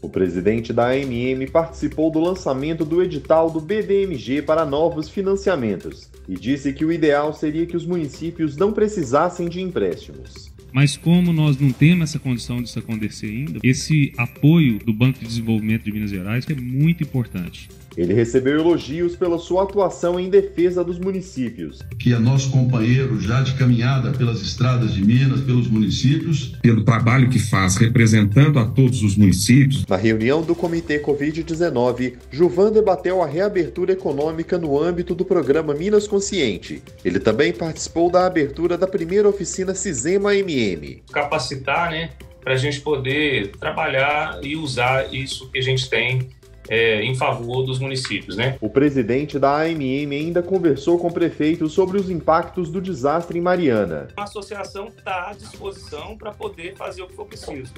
O presidente da AMM participou do lançamento do edital do BDMG para novos financiamentos e disse que o ideal seria que os municípios não precisassem de empréstimos. Mas como nós não temos essa condição disso acontecer ainda, esse apoio do Banco de Desenvolvimento de Minas Gerais é muito importante. Ele recebeu elogios pela sua atuação em defesa dos municípios. Que é nosso companheiro já de caminhada pelas estradas de Minas, pelos municípios. Pelo trabalho que faz representando a todos os municípios. Na reunião do Comitê Covid-19, Juvan debateu a reabertura econômica no âmbito do programa Minas Consciente. Ele também participou da abertura da primeira oficina Cisema MM. Capacitar, né? Para a gente poder trabalhar e usar isso que a gente tem é, em favor dos municípios, né? O presidente da AMM ainda conversou com prefeitos sobre os impactos do desastre em Mariana. A associação está à disposição para poder fazer o que for preciso.